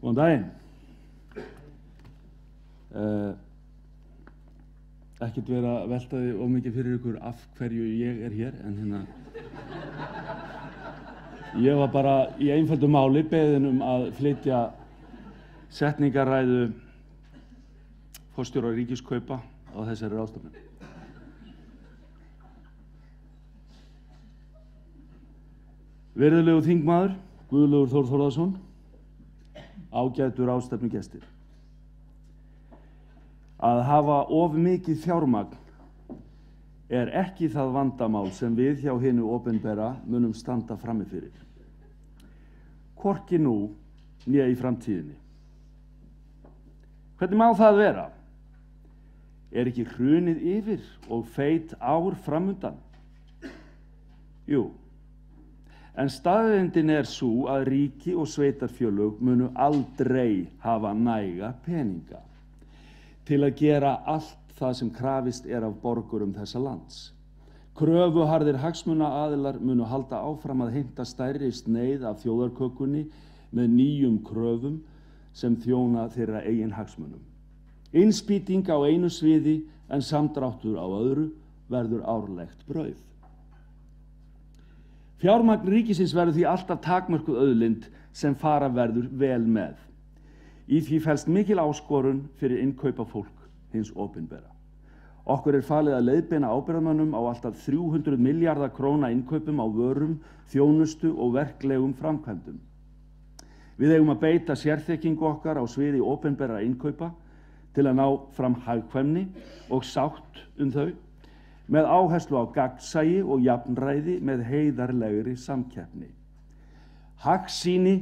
Góðan daginn. Uh, ekkert vera að velta því ómikið fyrir ykkur af hverju ég er hér, en hérna... Ég var bara í einföldu máli beðin um að flytja setningaræðu fórstjóra ríkiskaupa á þessari ráðstofnun. Verðilegu þingmaður, Guðlaugur Þór Þórðarsson, ágætur ástefnu gestir. Að hafa of mikið fjármagn er ekki það vandamál sem við hjá hinnu ofinbera munum standa frammefyrir. Korki nú nýja í framtíðinni. Hvernig má það vera? Er ekki hrunið yfir og feit ár framundan? Jú, en staðvendin er svo að ríki og sveitarfjölug munu aldrei hafa næga peninga til að gera allt það sem krafist er af borgurum þessa lands. Kröfuharðir hagsmuna aðilar munu halda áfram að hinta stærri sneið af þjóðarkökunni með nýjum kröfum sem þjóna þeirra eigin hagsmunum. Innspýting á einu sviði en samdráttur á öðru verður árlegt brauð. Fjármagn ríkisins verður því alltaf takmörkuð auðlind sem fara verður vel með. Í því fælst mikil áskorun fyrir innkaupa fólk hins opinbera. Okkur er falið að leiðbeina ábyrðamannum á alltaf 300 miljardar króna innkaupum á vörum, þjónustu og verklegum framkvæmdum. Við eigum að beita sérþekkingu okkar á sviði opinbera innkaupa til að ná fram hagkvæmni og sátt um þau með áherslu á gagnsægi og jafnræði með heiðarlegri samkeppni. Hagsíni,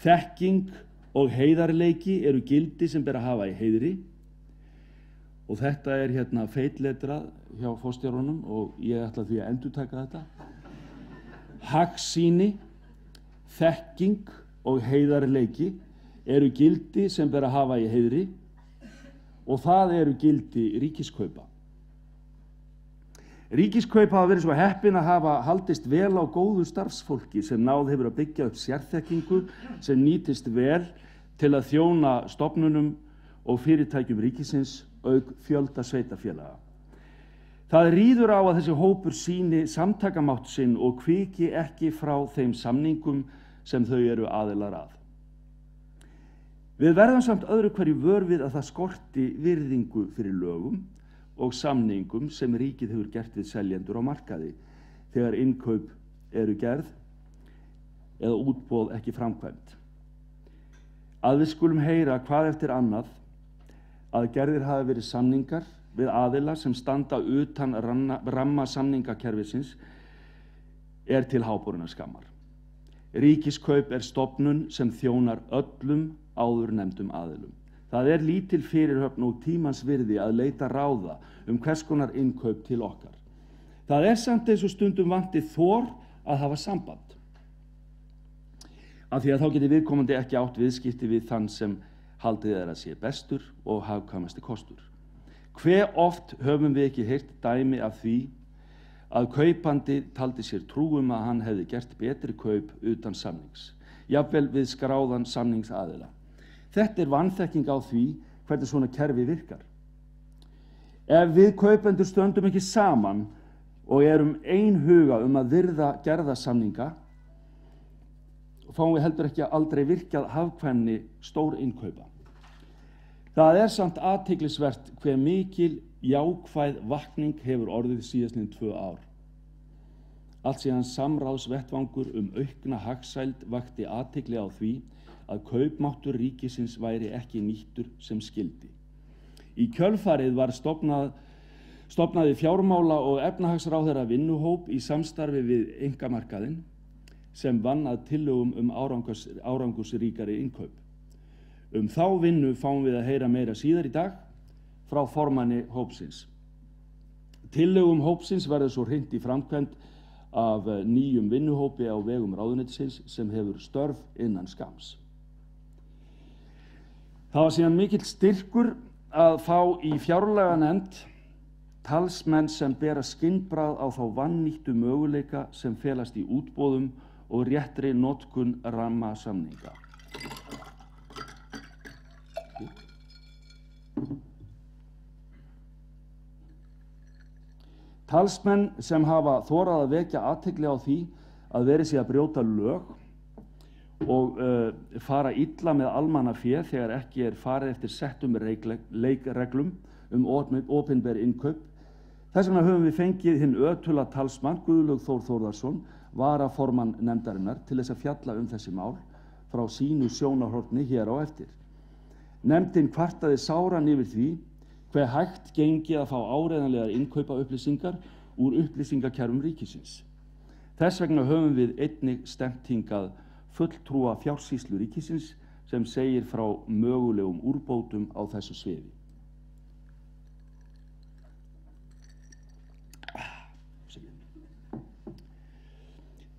þekking og heiðarleiki eru gildi sem ber að hafa í heiðri og þetta er hérna feitletrað hjá fóstjárunum og ég ætla því að endur taka þetta. Hagsíni, þekking og heiðarleiki eru gildi sem ber að hafa í heiðri og það eru gildi ríkiskaupa. Ríkiskaup hafa verið svo heppin að hafa haldist vel á góðu starfsfólki sem náð hefur að byggja upp sérþekkingu sem nýtist vel til að þjóna stopnunum og fyrirtækjum ríkisins auk fjölda sveitafélaga. Það rýður á að þessi hópur síni samtakamátt sinn og kviki ekki frá þeim samningum sem þau eru aðilar að. Við verðum samt öðru hverju vörfið að það skorti virðingu fyrir lögum og samningum sem ríkið hefur gert við seljendur á markaði þegar innkaup eru gerð eða útbóð ekki framkvæmt. Að við skulum heyra hvað eftir annað að gerðir hafi verið samningar við aðila sem standa utan ramma samningakerfisins er til háboruna skammar. Ríkiskaup er stopnun sem þjónar öllum áður nefndum aðilum. Það er lítil fyrirhöfn og tímans virði að leita ráða um hvers konar innkaup til okkar. Það er samt eins og stundum vantið þór að hafa samband. Af því að þá getur viðkomandi ekki átt viðskipti við þann sem haldið er að sé bestur og hafkamasti kostur. Hve oft höfum við ekki heyrt dæmi af því að kaupandi taldi sér trúum að hann hefði gert betri kaup utan samnings, jafnvel við skráðan samningsaðila. Þetta er vanþekking á því hvernig svona kerfi virkar. Ef við kaupendur stöndum ekki saman og erum einhuga um að virða gerðasamninga, fáum við heldur ekki að aldrei virkað hafkvæmni stór innkaupa. Það er samt aðtiklisvert hver mikil jákvæð vakning hefur orðið síðastnið tvö ár. Allt síðan samráðsvettvangur um aukna hagsæld vakti aðtikli á því að kaupmáttur ríkisins væri ekki nýttur sem skildi. Í kjölfarið var stopnað, stopnaði fjármála og efnahagsráðherra vinnuhóp í samstarfi við engamarkaðinn sem vann að tillögum um árangurs, árangursríkari innkaup. Um þá vinnu fáum við að heyra meira síðar í dag frá formanni hópsins. Tillögum hópsins verður svo hreint í framkvæmt af nýjum vinnuhópi á vegum ráðunetsins sem hefur störf innan skams. Það var síðan mikill styrkur að fá í fjárlega nefnd talsmenn sem bera skinnbrað á þá vannýttu möguleika sem felast í útbóðum og réttri notkun ramma samninga. Talsmenn sem hafa þórað að vekja aðtegli á því að veri sig að brjóta lög og uh, fara illa með almanna fér þegar ekki er farið eftir settum leikreglum um ofinber innkaup. Þess vegna höfum við fengið hinn ötula talsmann Guðlög Þór Þórðarsson, varaformann nefndarinnar, til þess að fjalla um þessi mál frá sínu sjónahortni hér á eftir. Nefndin kvartaði sáran yfir því hver hægt gengi að fá áreðanlegar innkaupa upplýsingar úr upplýsingakerfum ríkisins. Þess vegna höfum við einnig stemt hingað fulltrúa fjársýslu ríkisins sem segir frá mögulegum úrbótum á þessu sviði.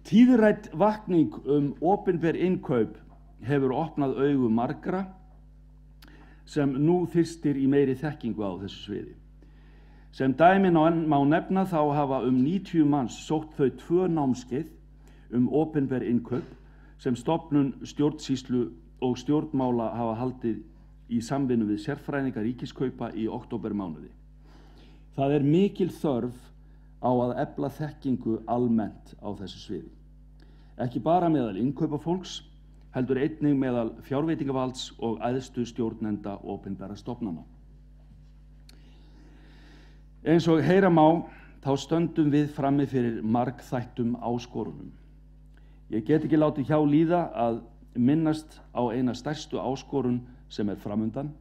Tíðrætt vakning um ofinber innkaup hefur opnað augu margra sem nú þyrstir í meiri þekkingu á þessu sviði. Sem dæmin má nefna þá hafa um 90 manns sótt þau tvö námskeið um ofinber innkaup sem stopnun stjórnsýslu og stjórnmála hafa haldið í samvinnu við sérfræðingar ríkiskaupa í oktobermánuði. Það er mikil þörf á að ebla þekkingu almennt á þessu sviði. Ekki bara meðal innkaupafólks, heldur einnig meðal fjárveitingavalds og æðstu stjórnenda ofinbæra stopnana. Eins og heyra má, þá stöndum við frammi fyrir margþættum áskorunum. Ég get ekki látið hjá líða að minnast á eina stærstu áskorun sem er framundan,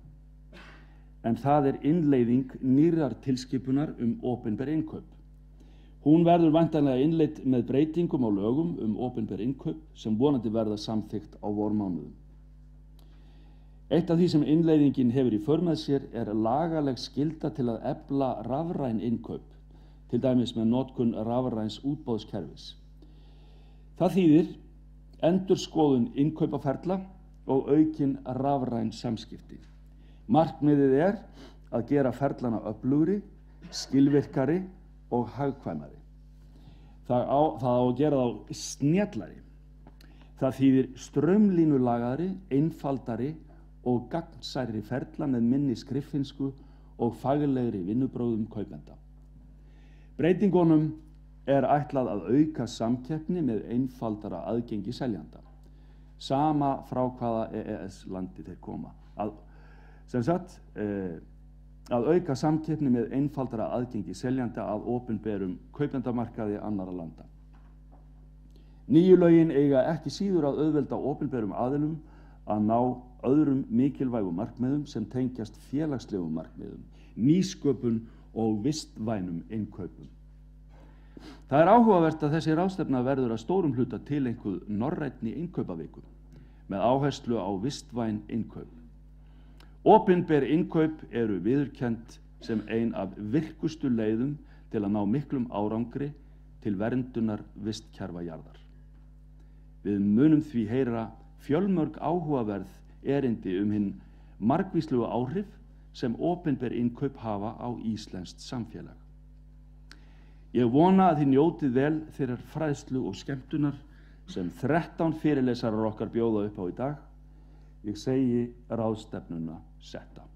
en það er innleiðing nýrar tilskipunar um ofinber innkaup. Hún verður vantanlega innleitt með breytingum á lögum um ofinber innkaup sem vonandi verða samþygt á vormánuðum. Eitt af því sem innleiðingin hefur í förmað sér er lagaleg skilda til að ebla rafræn innkaup, til dæmis með notkun rafræns útbóðskerfis. Það þýðir endurskoðun innkaupaferla og aukin rafræn samskipti. Markmiðið er að gera ferlana öflugri, skilvirkari og hagkvæmari. Það á, það á að gera þá snjallari. Það þýðir strömlínulagari, einfaldari og gagnsæri ferla með minni skriffinsku og faglegri vinnubróðum kaupenda. Breytingunum er ætlað að auka samkeppni með einfaldara aðgengi seljanda. Sama frá hvaða EES landi þeir koma. Að, sem sagt, eh, að auka samkeppni með einfaldara aðgengi seljanda að ofinberum kaupendamarkaði annara landa. Nýju lögin eiga ekki síður að auðvelda ofinberum aðilum að ná öðrum mikilvægum markmiðum sem tengjast félagslegum markmiðum, nýsköpun og vistvænum innkaupum. Það er áhugavert að þessi rástefna verður að stórum hluta til einhver norrætni innkaupavíku með áherslu á vistvæn innkaup. Opinber innkaup eru viðurkend sem ein af virkustu leiðum til að ná miklum árangri til verndunar vistkerfa jarðar. Við munum því heyra fjölmörg áhugaverð erindi um hinn margvíslugu áhrif sem opinber innkaup hafa á Íslenskt samfélag. Ég vona að þið njótið vel þeirrar fræðslu og skemmtunar sem 13 fyrirlesarar okkar bjóða upp á í dag. Ég segi ráðstefnuna setta.